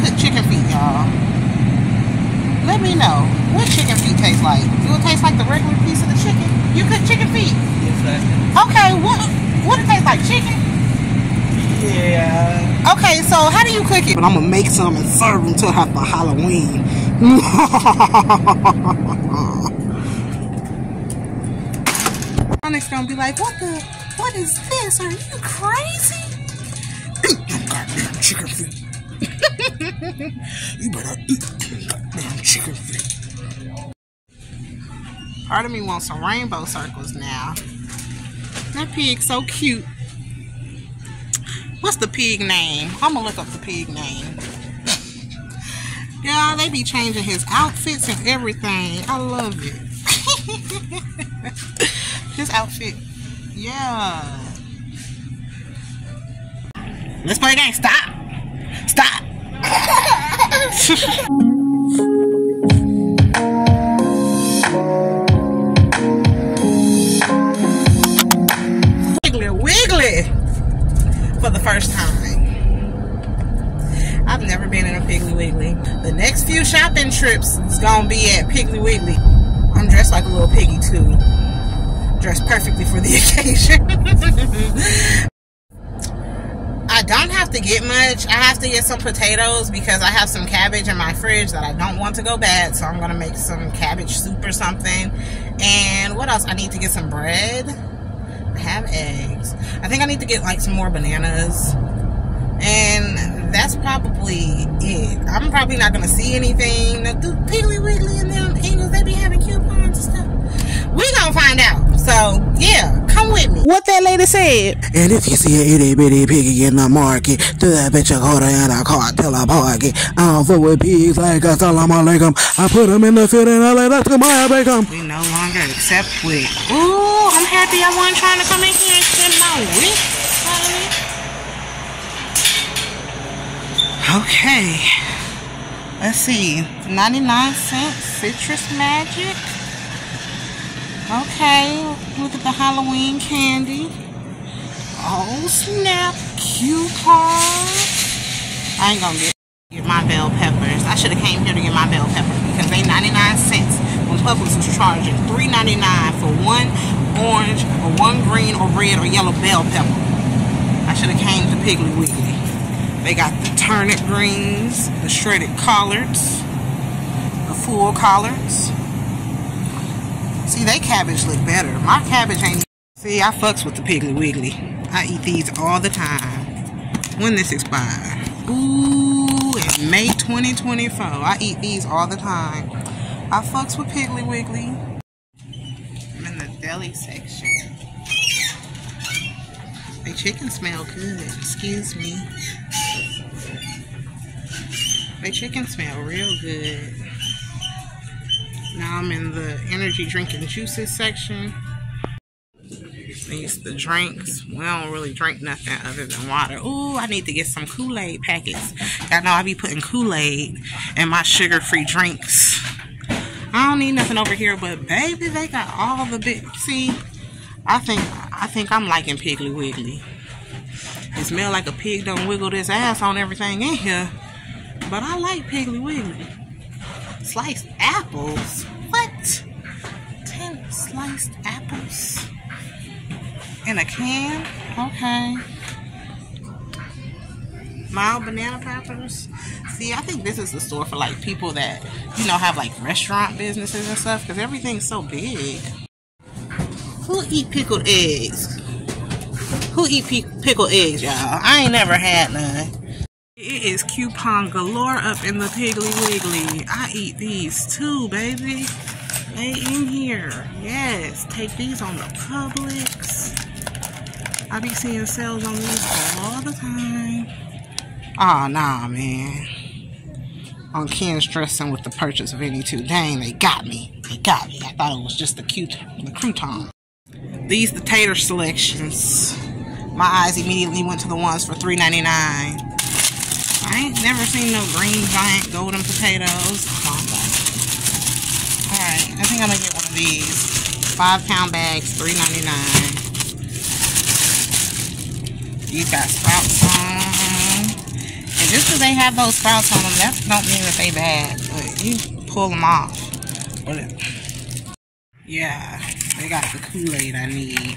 cook chicken feet, y'all? Let me know what chicken feet taste like. Do it taste like the regular piece of the chicken? You cook chicken feet? Yes, I Okay, what what it taste like? Chicken? Yeah. Okay, so how do you cook it? But I'm gonna make some and serve them to her for Halloween. Onyx gonna be like, what the? What is this? Are you crazy? Eat them goddamn chicken feet. You better eat them goddamn chicken feet. Part of me wants some rainbow circles now. That pig's so cute. What's the pig name? I'm gonna look up the pig name. Yeah, they be changing his outfits and everything. I love it. his outfit. Yeah. Let's play a game. Stop. Wiggly Wiggly for the first time. I've never been in a Piggly Wiggly. The next few shopping trips is gonna be at Piggly Wiggly. I'm dressed like a little piggy too. Dressed perfectly for the occasion. I don't have to get much. I have to get some potatoes because I have some cabbage in my fridge that I don't want to go bad. So I'm gonna make some cabbage soup or something. And what else? I need to get some bread. I have eggs. I think I need to get like some more bananas. And that's probably it. I'm probably not gonna see anything. The Piggly Wiggly and them Ingles, they be having coupons and stuff. We gonna find out. So yeah, come with me. What that lady said. And if you see a itty bitty piggy in the market, throw that bitch a quarter in a cart till I park it. I don't fuck with pigs like assalamu alaikum. I put them in the field and I let us come I bake 'em. We no longer accept WIC. Ooh, I'm happy I wasn't trying to come in here and spend my WIC. Okay. Let's see. 99 cents citrus magic. Okay. Look at the Halloween candy. Oh snap. Coupon. I ain't gonna get get my bell peppers. I should have came here to get my bell peppers because they 99 cents when Publix was charging $3.99 for one orange or one green or red or yellow bell pepper. I should have came to Piggly Wiggly. They got the turnip greens, the shredded collards, the full collards. See, they cabbage look better. My cabbage ain't. See, I fucks with the Piggly Wiggly. I eat these all the time. When this expire? Ooh, in May 2024. I eat these all the time. I fucks with Piggly Wiggly. I'm in the deli section. The chicken smell good. Excuse me. The chicken smell real good. Now I'm in the energy drink and juices section. These the drinks. We don't really drink nothing other than water. Ooh, I need to get some Kool-Aid packets. Y'all know I be putting Kool-Aid in my sugar-free drinks. I don't need nothing over here, but baby, they got all the big. See, I think I think I'm liking Piggly Wiggly. It smell like a pig don't wiggle this ass on everything in here, but I like Piggly Wiggly. Sliced apples? What? Ten sliced apples in a can? Okay. Mild banana peppers. See, I think this is the store for like people that you know have like restaurant businesses and stuff because everything's so big. Who eat pickled eggs? Who eat pickled eggs, y'all? I ain't never had none. It is coupon galore up in the Piggly Wiggly. I eat these too, baby. They in here. Yes, take these on the Publix. I be seeing sales on these all the time. Oh, nah, man. On Ken's dressing with the purchase of any two. Dang, they got me. They got me. I thought it was just the cute, the crouton. These the tater selections. My eyes immediately went to the ones for $3.99. I ain't never seen no green giant golden potatoes. Alright, I think I'm gonna get one of these. Five pound bags, $3.99. These got sprouts on. And Just because they have those sprouts on them, that don't mean that they bad. But you pull them off. Yeah, they got the Kool-Aid I need.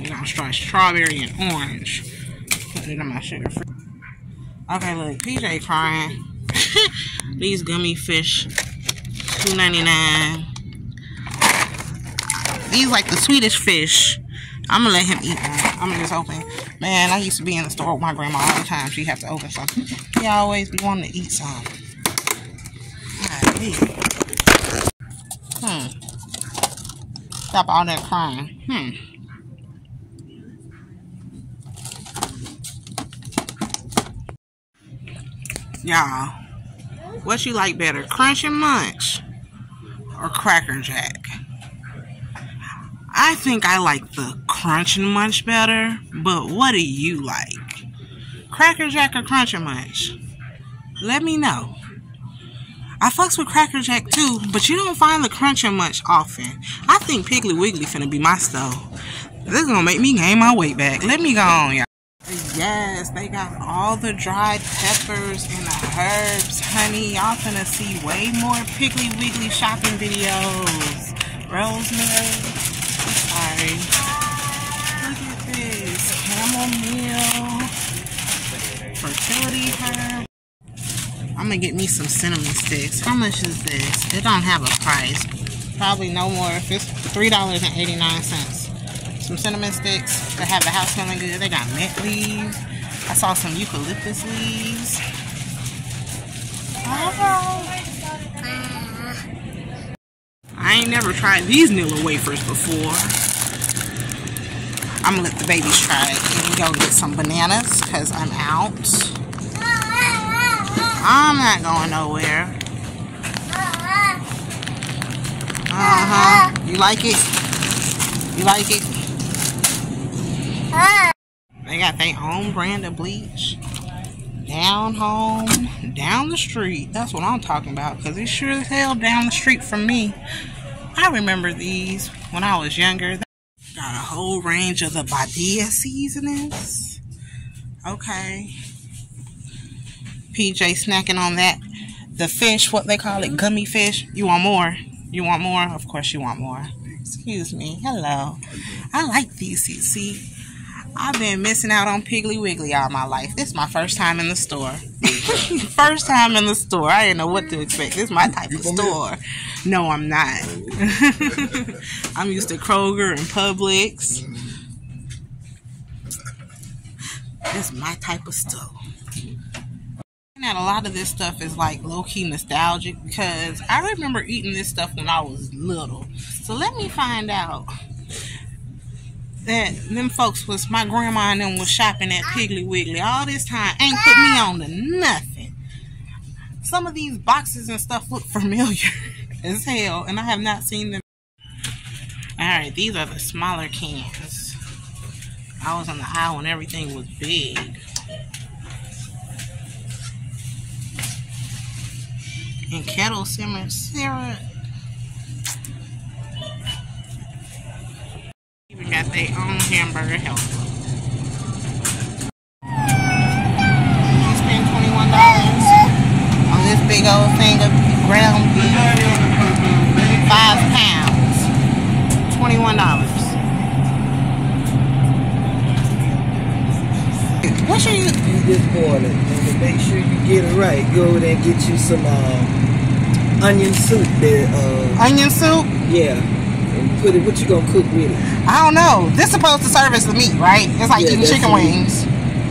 We're gonna try strawberry and orange. Put it in my sugar. Okay, look, PJ crying. These gummy fish, two ninety nine. These like the Swedish fish. I'm gonna let him eat. I'm gonna just open. Man, I used to be in the store with my grandma all the time. She have to open something. He always be wanting to eat some. Hmm. Stop all that crying. Hmm. Y'all, what you like better, Crunch and Munch or Cracker Jack? I think I like the Crunch and Munch better, but what do you like? Cracker Jack or Crunch and Munch? Let me know. I fucks with Cracker Jack too, but you don't find the Crunch and Munch often. I think Piggly Wiggly finna be my stove. This is gonna make me gain my weight back. Let me go on, y'all. Yes, they got all the dried peppers and the herbs, honey. Y'all gonna see way more Piggly Wiggly shopping videos. Rosemary, I'm sorry. Look at this, chamomile, fertility herb. I'm gonna get me some cinnamon sticks. How much is this? It don't have a price. Probably no more. It's $3.89 some cinnamon sticks to have the house smelling good. They got mint leaves. I saw some eucalyptus leaves. I ain't never tried these Nilla wafers before. I'm gonna let the babies try it. Here we go get some bananas because I'm out. I'm not going nowhere. Uh-huh. You like it? You like it? Got their own brand of bleach. Down home, down the street. That's what I'm talking about. Because it's sure as hell down the street from me. I remember these when I was younger. Got a whole range of the Badia seasonings. Okay. PJ snacking on that. The fish, what they call it, gummy fish. You want more? You want more? Of course you want more. Excuse me. Hello. I like these. See, I've been missing out on Piggly Wiggly all my life. This is my first time in the store. first time in the store. I didn't know what to expect. This is my type of store. No, I'm not. I'm used to Kroger and Publix. This is my type of store. And a lot of this stuff is like low key nostalgic because I remember eating this stuff when I was little. So let me find out that them folks was my grandma and them was shopping at Piggly Wiggly all this time. Ain't put me on to nothing. Some of these boxes and stuff look familiar as hell, and I have not seen them. Alright, these are the smaller cans. I was on the aisle when everything was big. And kettle simmer syrup. Their own hamburger helper. You spend $21 on this big old thing of ground beef. Five pounds. $21. What should you... You just boil it. And to make sure you get it right, go over there and get you some uh, onion soup. There, uh, Onion soup? yeah. Put it, what you gonna cook with it? I don't know. This supposed to serve as the meat, right? It's like Yeah, eating chicken wings.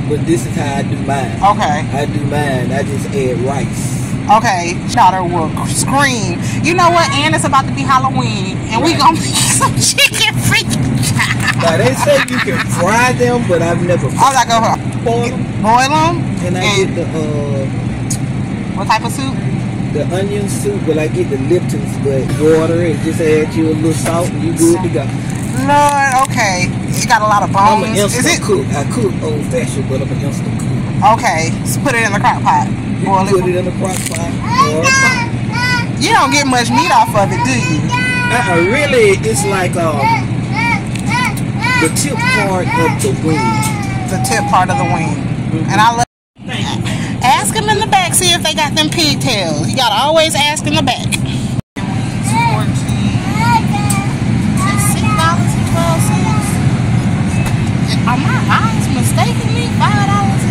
But this is how I do mine. Okay. I do mine. I just add rice. Okay, daughter will scream. You know what? And it's about to be Halloween, and we gonna make some chicken freaking. Now they say you can fry them, but I've never I was like, oh, boil them. boil them. And I get the uh, what type of soup? The onion soup, but I get the Lipton's, but water and just add you a little salt, and you good to go. Lord, okay. It got a lot of bones. I'm an Is instant it cook. I cook old fashioned, but I'm an instant cook. okay? So put it in the crock pot. You Boil put it. it in the crock pot. Boil it. You don't get much meat off of it, do you? Uh-uh, really, it's like um, the tip part of the wing. The tip part of the wing. And I love. Pigtails. You gotta always ask in the back. Are my eyes mistaking me? Five dollars?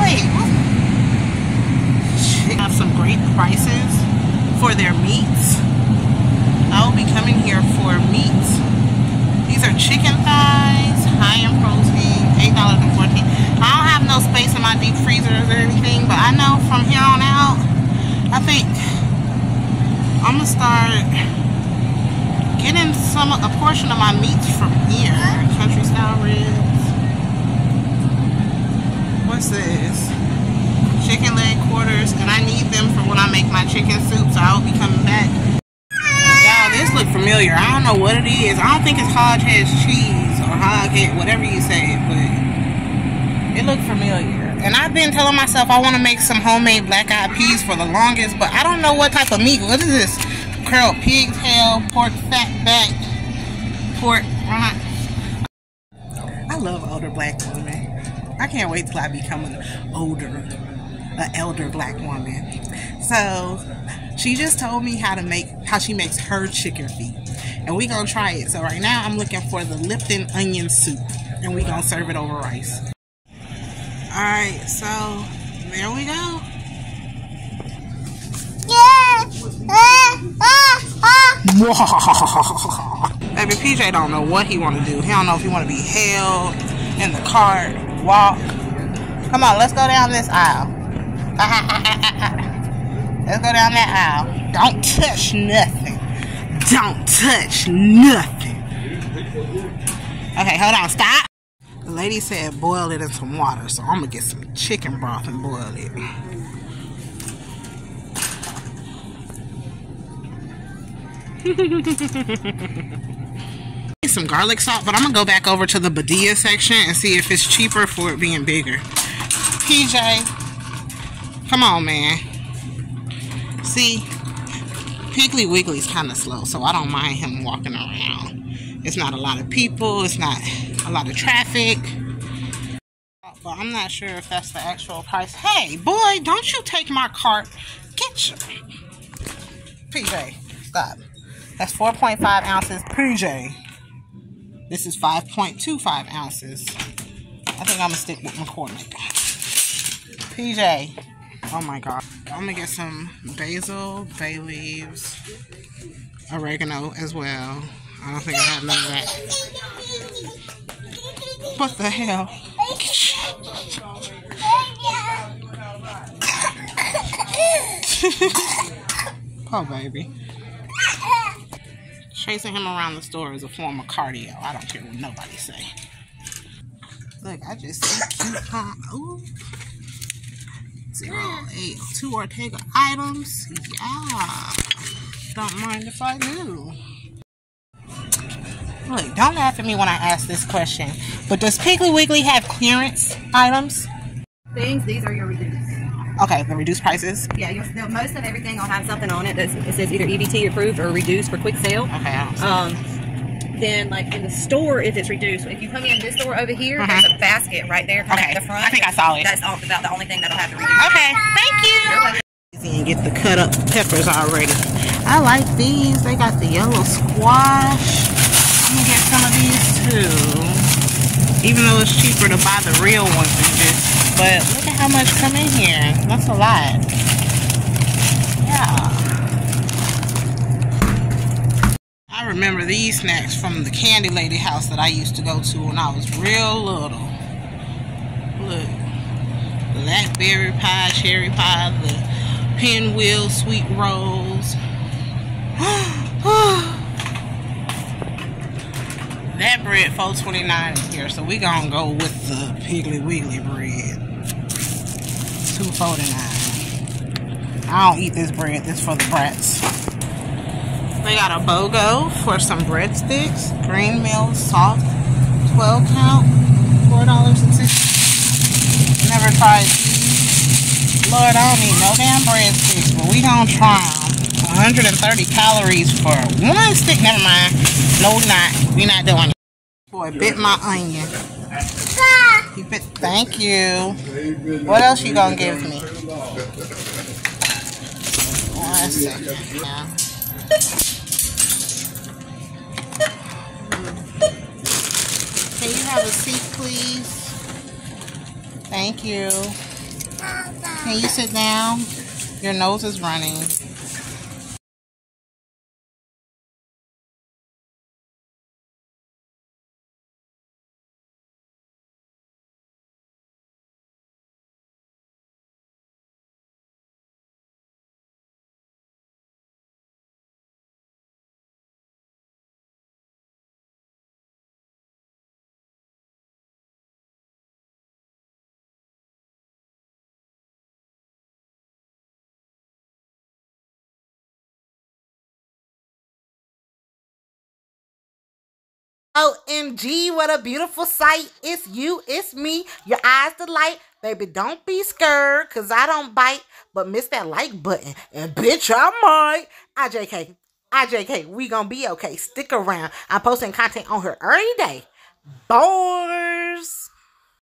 Wait, what? They have some great prices for their meats. I will be coming here for meats. These are chicken thighs, high in protein, eight dollars and fourteen. I don't have no space in my deep freezers or anything, but I know from here on out, I think I'm gonna start getting some a portion of my meats from here. Country style ribs. What's this? Chicken leg quarters, and I need them for when I make my chicken soup, so I will be coming back. Y'all, this look familiar. I don't know what it is. I don't think it's Hog Head cheese or Hog Head, whatever you say, but it looked familiar. And I've been telling myself I want to make some homemade black eyed peas for the longest, but I don't know what type of meat. What is this? Curled pigtail, pork fat back, pork rump. I love older black women. I can't wait till I become an older, an elder black woman. So she just told me how to make, how she makes her chicken feet. And we gonna try it. So right now I'm looking for the Lipton onion soup. And we gonna serve it over rice. Alright, so there we go. Baby PJ don't know what he want to do. He don't know if he want to be held in the cart, walk. Come on, let's go down this aisle. let's go down that aisle. Don't touch nothing. Don't touch nothing. Okay, hold on. Stop. The lady said boil it in some water, so I'm gonna get some chicken broth and boil it. some garlic salt, but I'm gonna go back over to the Badia section and see if it's cheaper for it being bigger. PJ, come on, man. See, Piggly Wiggly's kind of slow, so I don't mind him walking around. It's not a lot of people, it's not a lot of traffic. But I'm not sure if that's the actual price. Hey, boy, don't you take my cart. Get your... PJ, stop. That's 4.5 ounces. PJ. This is 5.25 ounces. I think I'm gonna stick with McCormick. PJ. Oh my god. I'm gonna get some basil, bay leaves, oregano as well. I don't think I have none of that. What the hell? oh baby. Chasing him around the store is a form of cardio. I don't care what nobody say. Look, I just see. Ooh. Two Ortega items. Yeah. Don't mind if I do. Look, don't laugh at me when I ask this question. But does Piggly Wiggly have clearance items? Things, these are your reduced. Okay, the reduced prices. Yeah, your, the, most of everything will have something on it that it says either EBT approved or reduced for quick sale. Okay, I don't see Um, then like in the store, if it's reduced, if you come in this store over here, there's a basket right there, Mm-hmm. Okay, at the front. I think I saw it. That's all, about the only thing that'll have to reduce. Okay, thank you. And get the cut up peppers already. I like these. They got the yellow squash. I'm gonna get some of these too. Even though it's cheaper to buy the real ones than just. But look at how much come in here. That's a lot. Yeah. I remember these snacks from the candy lady house that I used to go to when I was real little. Look blackberry pie, cherry pie, the pinwheel sweet rolls. that bread, four twenty nine is here, so we gonna go with the Piggly Wiggly bread, two forty nine. I don't eat this bread. This for the brats. They got a BOGO for some breadsticks, green meal, soft, twelve count, four dollars and sixty. Never tried these. Lord, I don't need no damn breadsticks, but we gonna try them. 130 calories for one stick. Never mind. No, not. We not doing it. Boy, bit my onion. Keep it. Thank you. What else you gonna give me? Can you have a seat, please? Thank you. Can you sit down? Your nose is running. OMG, what a beautiful sight. It's you, it's me, your eyes delight. Baby, don't be scared, cause I don't bite, but miss that like button. And bitch, I might. IJK, IJK, we gonna be okay. Stick around. I'm posting content on her every day. Boys.